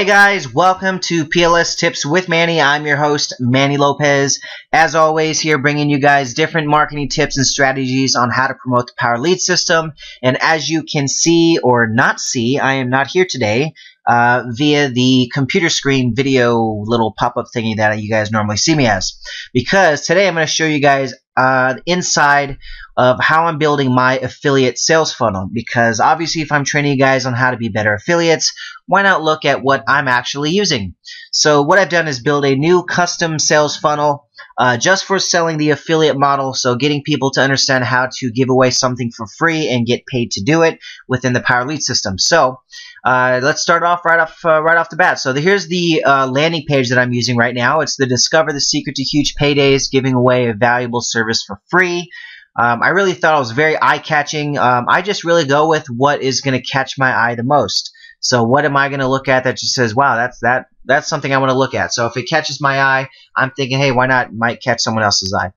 Hey guys, welcome to PLS Tips with Manny. I'm your host, Manny Lopez. As always, here bringing you guys different marketing tips and strategies on how to promote the Power Lead system. And as you can see or not see, I am not here today uh, via the computer screen video little pop-up thingy that you guys normally see me as. Because today I'm going to show you guys uh, inside of how I'm building my affiliate sales funnel. Because obviously if I'm training you guys on how to be better affiliates why not look at what I'm actually using? So what I've done is build a new custom sales funnel uh, just for selling the affiliate model so getting people to understand how to give away something for free and get paid to do it within the Power Lead system so uh, let's start off right off uh, right off the bat. So the, here's the uh, landing page that I'm using right now. It's the Discover the Secret to Huge Paydays, giving away a valuable service for free. Um, I really thought it was very eye-catching. Um, I just really go with what is going to catch my eye the most. So what am I going to look at that just says, wow, that's that that's something I want to look at. So if it catches my eye, I'm thinking, hey, why not? Might catch someone else's eye.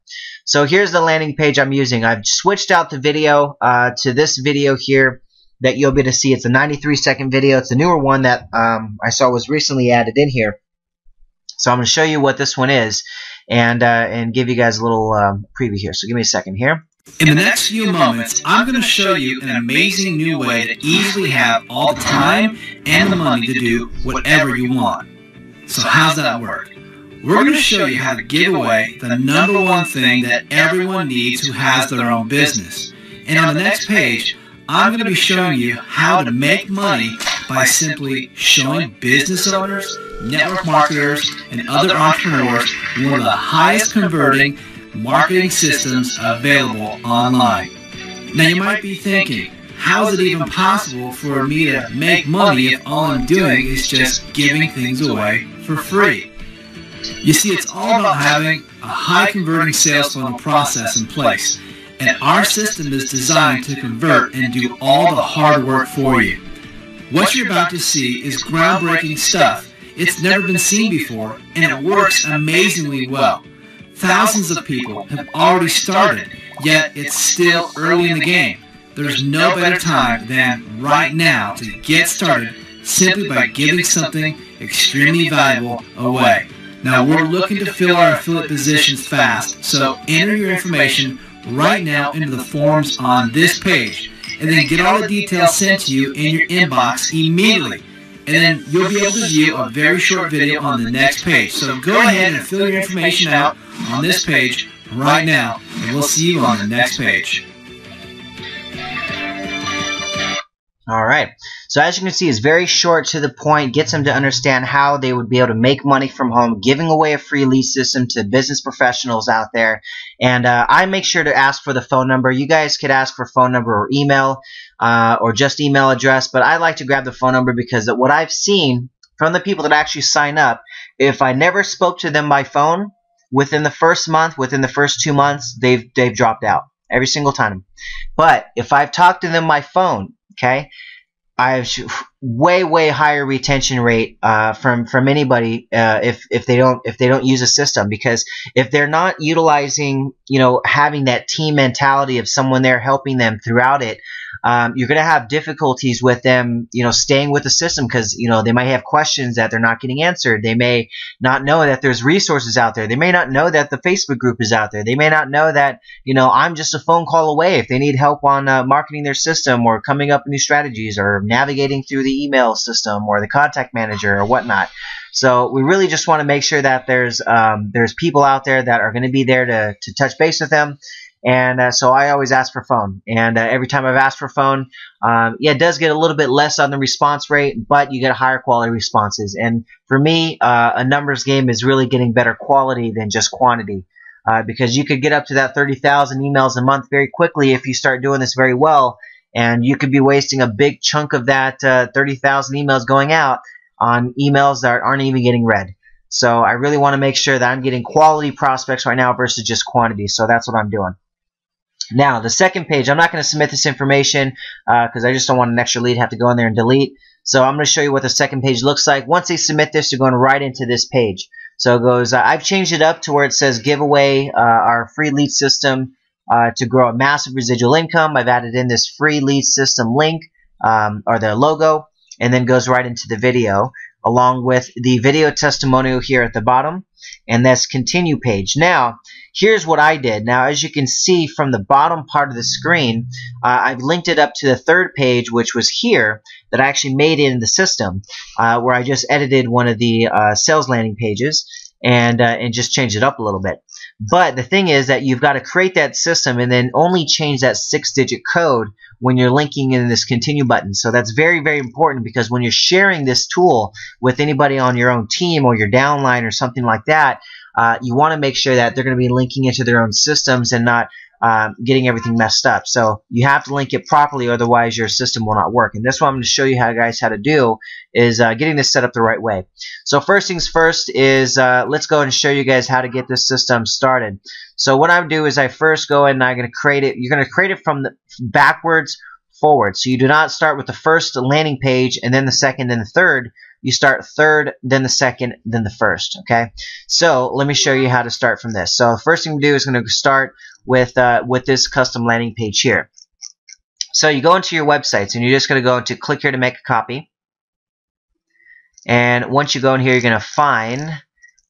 So here's the landing page I'm using. I've switched out the video uh, to this video here that you'll be able to see. It's a 93 second video. It's a newer one that um, I saw was recently added in here. So I'm going to show you what this one is and uh, and give you guys a little um, preview here. So give me a second here. In the next few moments, I'm going to show you an amazing new way to easily have all the time and the money to do whatever you want. So how's that work? We're going to show you how to give away the number one thing that everyone needs who has their own business. And on the next page, I'm going to be showing you how to make money by simply showing business owners, network marketers, and other entrepreneurs one of the highest converting marketing systems available online. Now you might be thinking, how is it even possible for me to make money if all I'm doing is just giving things away for free? You see, it's all about having a high converting sales funnel process in place and our system is designed to convert and do all the hard work for you. What you're about to see is groundbreaking stuff. It's never been seen before, and it works amazingly well. Thousands of people have already started, yet it's still early in the game. There's no better time than right now to get started simply by giving something extremely valuable away. Now we're looking to fill our affiliate positions fast, so enter your information right now into the forms on this page and then get all the details sent to you in your inbox immediately. And then you'll be able to view a very short video on the next page. So go ahead and fill your information out on this page right now, and we'll see you on the next page. All right. So as you can see, it's very short to the point, gets them to understand how they would be able to make money from home, giving away a free lead system to business professionals out there. And uh, I make sure to ask for the phone number. You guys could ask for phone number or email uh, or just email address, but I like to grab the phone number because what I've seen from the people that actually sign up, if I never spoke to them by phone, within the first month, within the first two months, they've they've dropped out every single time. But if I've talked to them by phone, Okay, I have way way higher retention rate uh, from from anybody uh, if if they don't if they don't use a system because if they're not utilizing you know having that team mentality of someone there helping them throughout it um, you're going to have difficulties with them, you know, staying with the system because, you know, they might have questions that they're not getting answered. They may not know that there's resources out there. They may not know that the Facebook group is out there. They may not know that, you know, I'm just a phone call away if they need help on uh, marketing their system or coming up with new strategies or navigating through the email system or the contact manager or whatnot. So we really just want to make sure that there's um, there's people out there that are going to be there to, to touch base with them. And uh, so I always ask for phone. And uh, every time I've asked for phone, um, yeah, it does get a little bit less on the response rate, but you get higher quality responses. And for me, uh, a numbers game is really getting better quality than just quantity. Uh, because you could get up to that 30,000 emails a month very quickly if you start doing this very well. And you could be wasting a big chunk of that uh, 30,000 emails going out on emails that aren't even getting read. So I really want to make sure that I'm getting quality prospects right now versus just quantity. So that's what I'm doing. Now, the second page, I'm not going to submit this information because uh, I just don't want an extra lead have to go in there and delete. So I'm going to show you what the second page looks like. Once they submit this, you're going right into this page. So it goes, uh, I've changed it up to where it says giveaway uh, our free lead system uh, to grow a massive residual income. I've added in this free lead system link um, or the logo and then goes right into the video along with the video testimonial here at the bottom and this continue page. Now, here's what I did. Now, as you can see from the bottom part of the screen, uh, I've linked it up to the third page, which was here, that I actually made in the system, uh, where I just edited one of the uh, sales landing pages and, uh, and just changed it up a little bit. But the thing is that you've got to create that system and then only change that six-digit code when you're linking in this continue button. So that's very, very important because when you're sharing this tool with anybody on your own team or your downline or something like that, uh, you want to make sure that they're going to be linking into their own systems and not um, getting everything messed up. So you have to link it properly, otherwise your system will not work. And that's what I'm going to show you how guys how to do is uh, getting this set up the right way. So first things first is uh, let's go and show you guys how to get this system started. So what I do is I first go and I'm going to create it. You're going to create it from the backwards forward. So you do not start with the first landing page and then the second and the third. You start third, then the second, then the first. Okay. So let me show you how to start from this. So first thing to do is going to start with uh, with this custom landing page here. So you go into your websites and you're just going to go into click here to make a copy. And once you go in here, you're going to find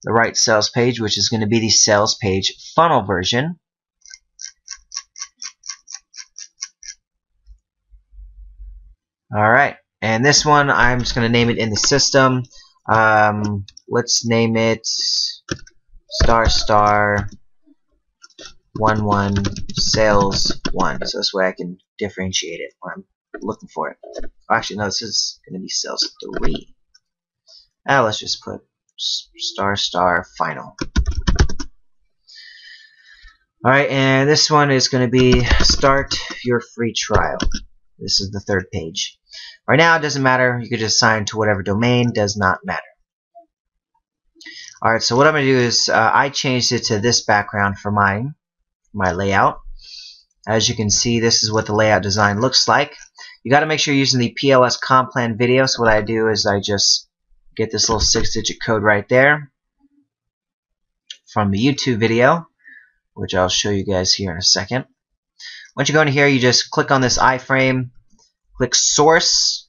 the right sales page, which is going to be the sales page funnel version. All right, and this one I'm just going to name it in the system. Um, let's name it star star one one sales one. So this way I can differentiate it when I'm looking for it. Actually, no, this is going to be sales three. Now let's just put star star final. Alright, and this one is going to be start your free trial. This is the third page. Right now, it doesn't matter. You could just sign to whatever domain. Does not matter. Alright, so what I'm going to do is uh, I changed it to this background for mine my layout. As you can see, this is what the layout design looks like. You got to make sure you're using the PLS comp plan video. So what I do is I just get this little six-digit code right there from the YouTube video, which I'll show you guys here in a second. Once you go in here, you just click on this iframe, click source,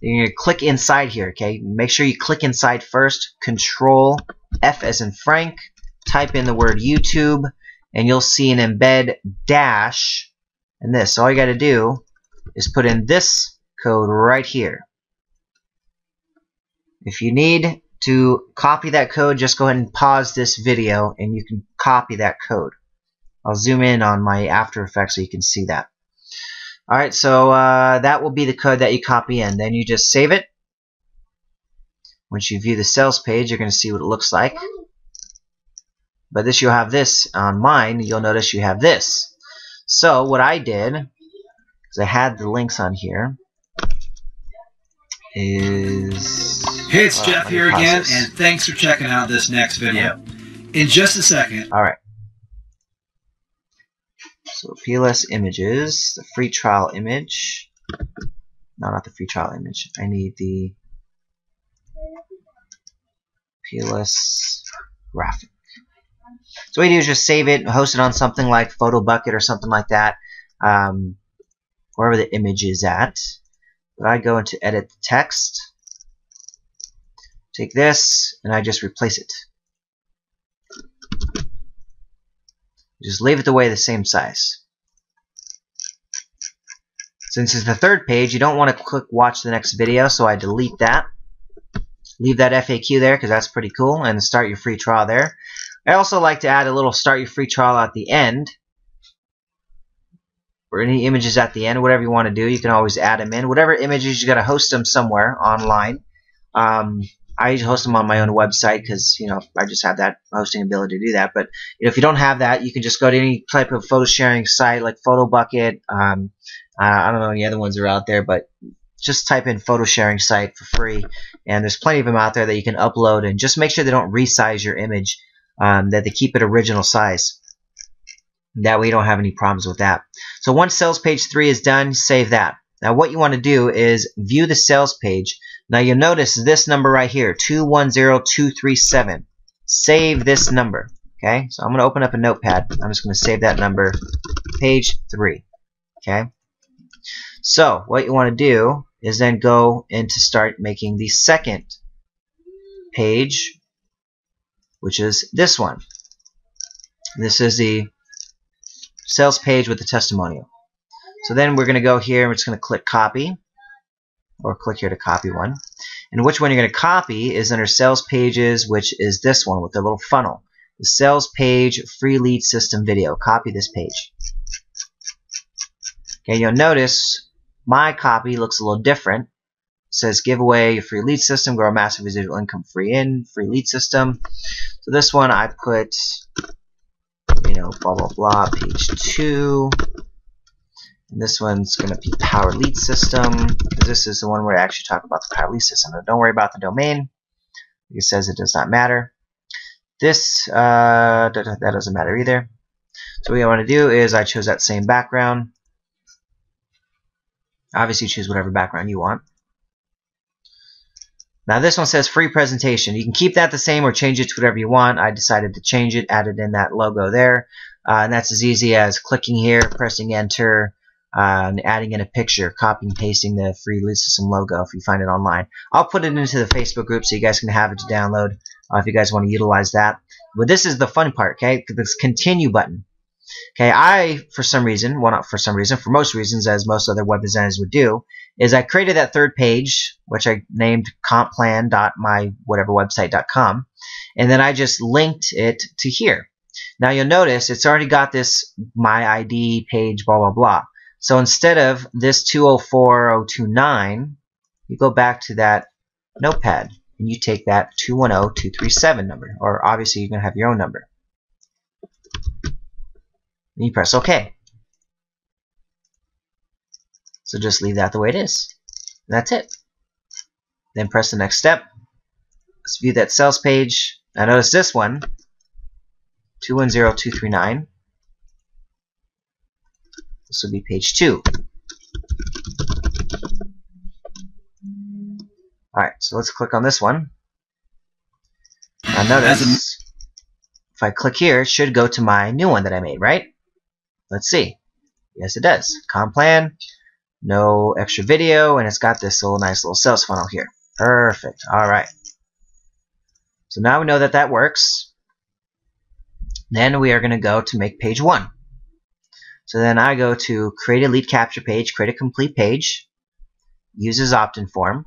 you're to click inside here, okay? Make sure you click inside first, control F as in Frank, type in the word YouTube, and you'll see an embed dash and this. All you got to do is put in this code right here. If you need to copy that code, just go ahead and pause this video and you can copy that code. I'll zoom in on my After Effects so you can see that. Alright, so uh, that will be the code that you copy in. Then you just save it. Once you view the sales page, you're going to see what it looks like. But this you'll have this on mine. You'll notice you have this. So what I did, because I had the links on here, is... Hey, it's Jeff here again, this. and thanks for checking out this next video. In just a second... Alright. So PLS images, the free trial image. No, not the free trial image. I need the PLS graphic. So what you do is just save it, host it on something like PhotoBucket or something like that, um, wherever the image is at. But I go into edit the text, take this, and I just replace it. Just leave it the way the same size. Since it's the third page, you don't want to click watch the next video, so I delete that. leave that FAQ there because that's pretty cool and start your free trial there. I also like to add a little start your free trial at the end or any images at the end, whatever you want to do. You can always add them in. Whatever images, you got to host them somewhere online. Um, I host them on my own website because you know I just have that hosting ability to do that. But you know, if you don't have that, you can just go to any type of photo sharing site like PhotoBucket. Um, uh, I don't know any other ones are out there, but just type in photo sharing site for free, and there's plenty of them out there that you can upload. And just make sure they don't resize your image, um, that they keep it original size. That way you don't have any problems with that. So once sales page 3 is done, save that. Now what you want to do is view the sales page. Now you'll notice this number right here, 210237. Save this number. Okay, so I'm going to open up a notepad. I'm just going to save that number, page 3. Okay, so what you want to do is then go and to start making the second page, which is this one. This is the sales page with the testimonial. So then we're going to go here and we're just going to click copy or click here to copy one. And which one you're going to copy is under sales pages, which is this one with the little funnel. The sales page free lead system video. Copy this page. Okay, you'll notice my copy looks a little different. It says giveaway Your free lead system, grow a massive residual income free in, free lead system. So this one I put you know, blah, blah, blah, page 2. And this one's going to be Power Lead System, this is the one where I actually talk about the Power Lead System. Now, don't worry about the domain. It says it does not matter. This, uh, that, that doesn't matter either. So what I want to do is I chose that same background. Obviously choose whatever background you want. Now this one says free presentation. You can keep that the same or change it to whatever you want. I decided to change it, added in that logo there. Uh, and that's as easy as clicking here, pressing enter, and adding in a picture, copying and pasting the free system logo if you find it online. I'll put it into the Facebook group so you guys can have it to download uh, if you guys want to utilize that. But this is the fun part, okay? This continue button. Okay, I, for some reason, well not for some reason, for most reasons, as most other web designers would do, is I created that third page, which I named compplan.mywhateverwebsite.com, and then I just linked it to here. Now you'll notice it's already got this my ID page, blah, blah, blah. So instead of this 204029, you go back to that notepad and you take that 210237 number, or obviously you're going to have your own number. And you press OK. So just leave that the way it is. And that's it. Then press the next step. Let's view that sales page. Now notice this one, 210239. This will be page 2. Alright, so let's click on this one. Now notice, if I click here, it should go to my new one that I made, right? Let's see. Yes, it does. Comp plan, no extra video, and it's got this little nice little sales funnel here. Perfect. All right. So now we know that that works. Then we are going to go to make page one. So then I go to create a lead capture page, create a complete page, uses opt-in form.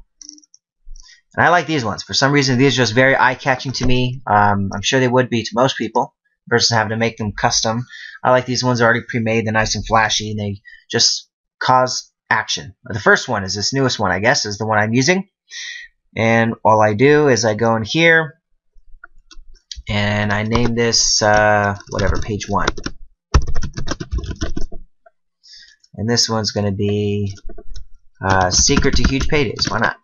And I like these ones. For some reason, these are just very eye-catching to me. Um, I'm sure they would be to most people versus having to make them custom. I like these ones already pre-made. They're nice and flashy, and they just cause action. The first one is this newest one, I guess, is the one I'm using. And all I do is I go in here, and I name this, uh, whatever, page 1. And this one's going to be uh, Secret to Huge Paydays. Why not?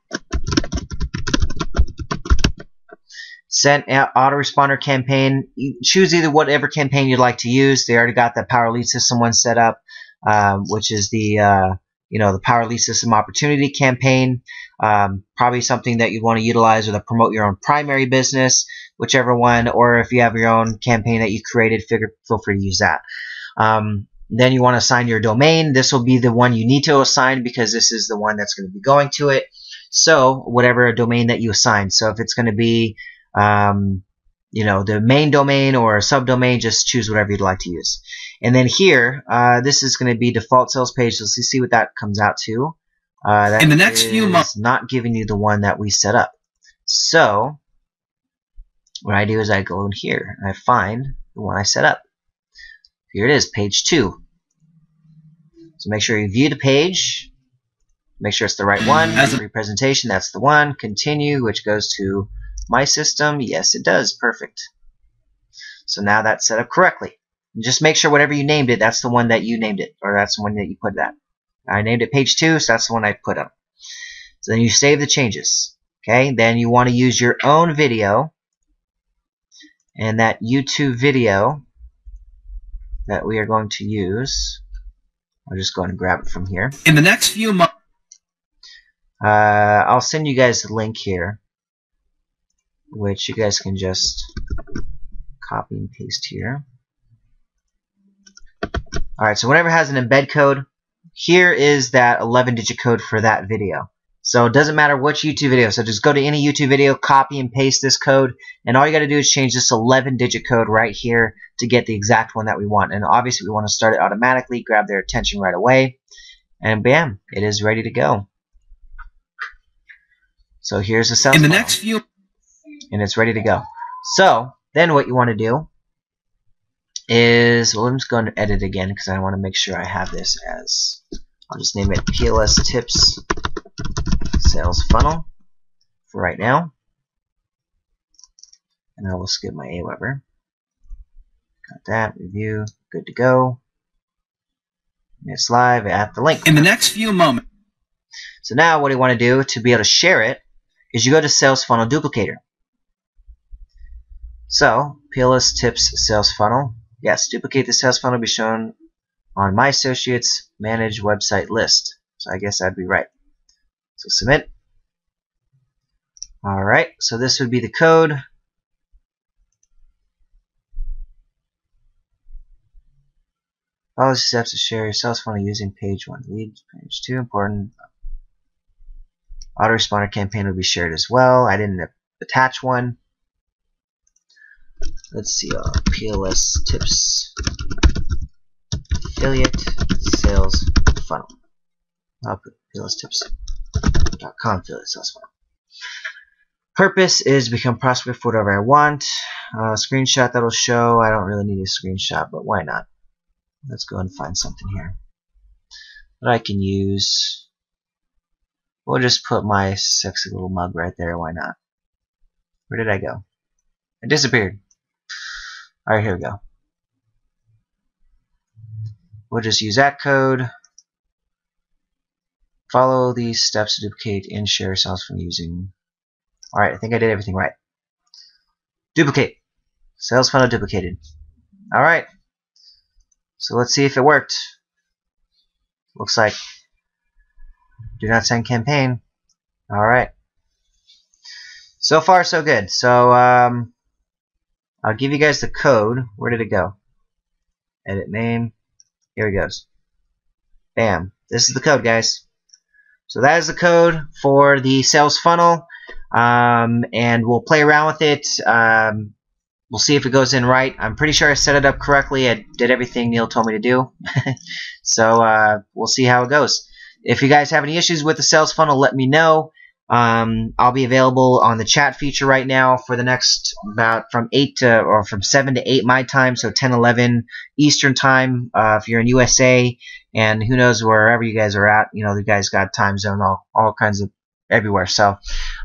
Sent autoresponder campaign. Choose either whatever campaign you'd like to use. They already got the Power Lead System one set up, um, which is the uh, you know the Power Lead System Opportunity campaign. Um, probably something that you'd want to utilize or to promote your own primary business, whichever one. Or if you have your own campaign that you created, figure, feel free to use that. Um, then you want to assign your domain. This will be the one you need to assign because this is the one that's going to be going to it. So whatever domain that you assign. So if it's going to be um, you know, the main domain or a subdomain, just choose whatever you'd like to use. And then here, uh, this is going to be default sales page. Let's see what that comes out to. Uh, In the next few months, not giving you the one that we set up. So what I do is I go in here and I find the one I set up. Here it is, page two. So make sure you view the page. Make sure it's the right one. As a presentation, that's the one. Continue, which goes to my system. Yes, it does. Perfect. So now that's set up correctly. And just make sure whatever you named it, that's the one that you named it, or that's the one that you put that. I named it page two, so that's the one I put up. So then you save the changes. Okay, then you want to use your own video, and that YouTube video that we are going to use. I'll just go and grab it from here. In the next few months, uh, I'll send you guys the link here, which you guys can just copy and paste here. Alright, so whenever it has an embed code, here is that 11 digit code for that video. So it doesn't matter which YouTube video. So just go to any YouTube video, copy and paste this code, and all you got to do is change this 11 digit code right here to get the exact one that we want. And obviously we want to start it automatically, grab their attention right away, and bam, it is ready to go. So here's the sales In the funnel, next few and it's ready to go. So then what you want to do is, well, I'm just going to edit again because I want to make sure I have this as, I'll just name it PLS Tips Sales Funnel for right now. And I will skip my Aweber. Got that, review, good to go. And it's live at the link. in the next few moments, So now what do you want to do to be able to share it is you go to Sales Funnel Duplicator. So, PLS Tips Sales Funnel. Yes, duplicate the sales funnel be shown on my associates manage website list. So I guess I'd be right. So submit. Alright, so this would be the code. Follow the steps to share your sales funnel using page 1. Lead page 2, important. Autoresponder campaign will be shared as well. I didn't attach one. Let's see, uh, PLS tips affiliate sales funnel. I'll put Purpose is become prospect for whatever I want. Uh, screenshot that'll show. I don't really need a screenshot, but why not? Let's go and find something here that I can use. We'll just put my sexy little mug right there. Why not? Where did I go? It disappeared. Alright, here we go. We'll just use that code. Follow these steps to duplicate and share cells from using. Alright, I think I did everything right. Duplicate. Sales funnel duplicated. Alright. So let's see if it worked. Looks like do not send campaign. Alright. So far so good. So um, I'll give you guys the code. Where did it go? Edit name. Here it goes. Bam. This is the code, guys. So that is the code for the sales funnel. Um, and we'll play around with it. Um, we'll see if it goes in right. I'm pretty sure I set it up correctly. I did everything Neil told me to do. so uh, we'll see how it goes. If you guys have any issues with the sales funnel, let me know. Um, I'll be available on the chat feature right now for the next about from 8 to or from 7 to 8 my time, so 10 11 Eastern time uh, if you're in USA, and who knows wherever you guys are at. You know, the guys got time zone all, all kinds of everywhere. So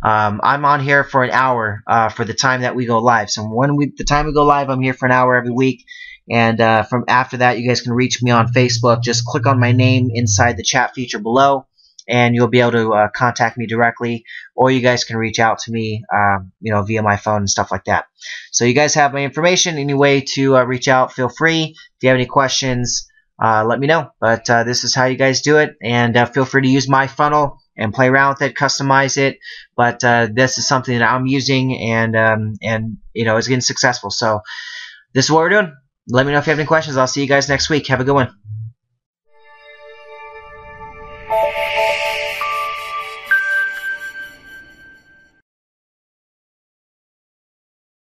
um, I'm on here for an hour uh, for the time that we go live. So when we the time we go live, I'm here for an hour every week. And uh, from after that, you guys can reach me on Facebook. Just click on my name inside the chat feature below, and you'll be able to uh, contact me directly. Or you guys can reach out to me, um, you know, via my phone and stuff like that. So you guys have my information. Any way to uh, reach out, feel free. If you have any questions, uh, let me know. But uh, this is how you guys do it, and uh, feel free to use my funnel and play around with it, customize it. But uh, this is something that I'm using, and um, and you know, it's getting successful. So this is what we're doing. Let me know if you have any questions. I'll see you guys next week. Have a good one.